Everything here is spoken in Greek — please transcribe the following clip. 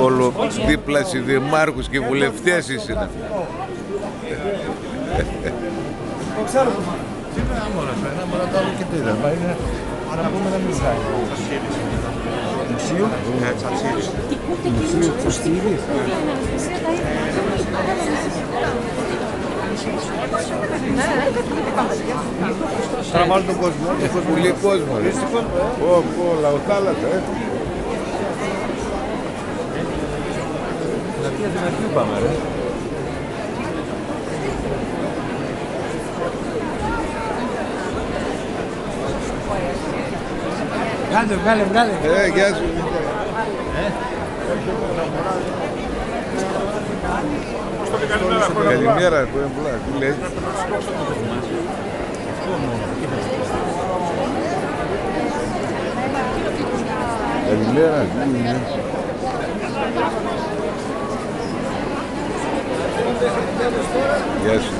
Όλο δίπλα δημάρχους και βουλευτές είσαι. Το ξέρω. Σήμερα μόρα, ένα μόρα το άλλο και το είδα. Μα είναι να πούμε να μιλάει. Μουσείο. Μουσείο του Στίβης. Θα βάλω τον κόσμο. Έχω πολύ κόσμο. ρε. Πω, πω, λαοθάλασσα, ε. Δυνατή δυνατή πάμε ρε. Βγάλε, βγάλε, βγάλε. Ε, γεια σου. Καλημέρα, χρόνια πολλά. Τι λέει. Καλημέρα, τι είναι; Γεια σου.